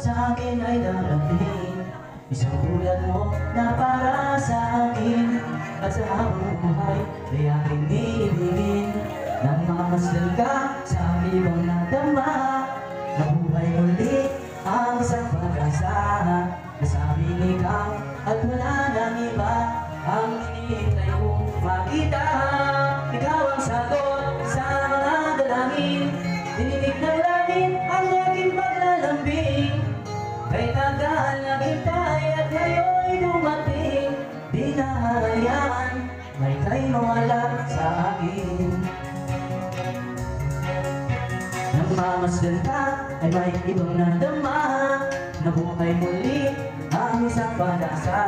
sa akin ay darating Isang mo na para sa akin At sa habang buhay ay aking iibigin Nang mamasdan ka sa ibang nadama Nabuhay ulit ang isang pag-asa Nasabing ikaw at wala nang iba Ang hinihintay kong makita Kay tagal naghintay at ngayon'y dumating Di na hayaan may kay mawala sa akin. Nang mamasdan ka ay may ibang nadama Nabuhay muli ang isang pag-asa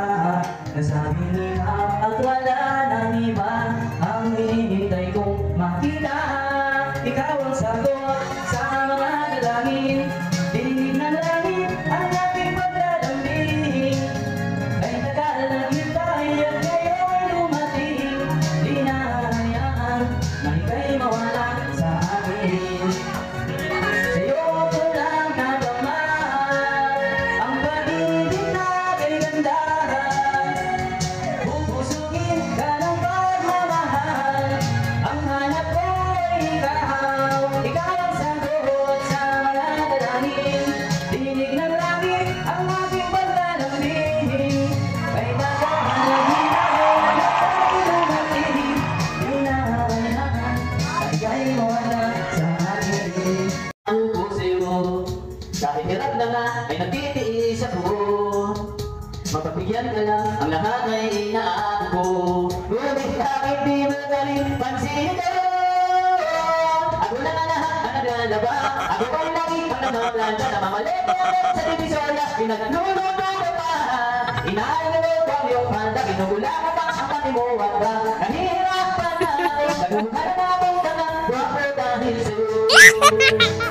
Nasabing ikaw at wala nang iba Ang hinihintay kong makita ang lahat ay inaako ko. Ngunit bakit di mo galing pansin ito Ako na nga lahat ang naglalaba Ako ay lagi ang nanonood na namamalit ako sa divisorya Pinagluluto ko pa. Inaalaw ko ang iyong handa Ginugulang mo pa ang patimuwag ka Nahihirapan na Nagugulan na akong tangang Guwapo dahil sa'yo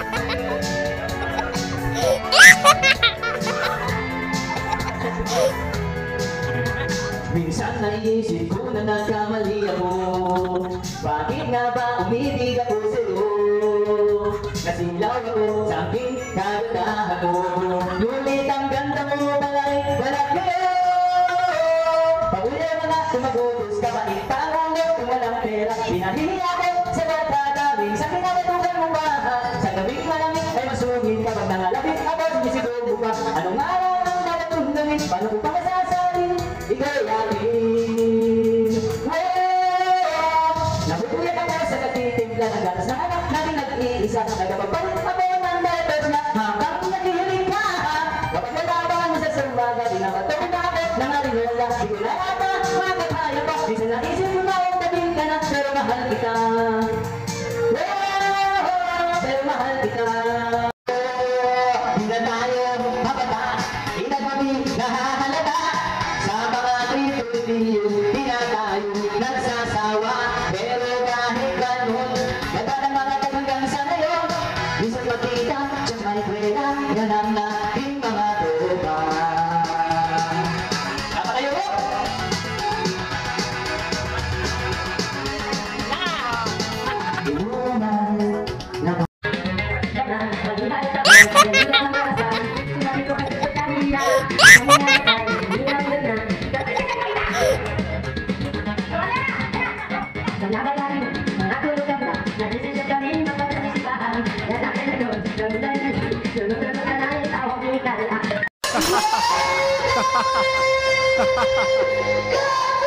Minsan naisip ko na nagkamali ako. Bakit nga ba umibig ako sa'yo? Nasilaw ako sa aking kagandahan mo Ngunit ang ganda mo pala'y walang kayo Pag-uli mo na sumagutos ka natin nag-iisa Nagkapagpalit ako ng diapers na habang nagihiling ka Kapag nalaban mo sa sumbaga Dinapatong na ako ng arinola Di ko na? Yata makakaya pa. Di sa naisip mo na akong tabing ka na Pero mahal kita. Pero mahal kita. Di na tayo mababa Di na kami nahahalata Sa mga trito-trito Yan ang ating mga tropa Tama kayo? Inuman na ハハハハ!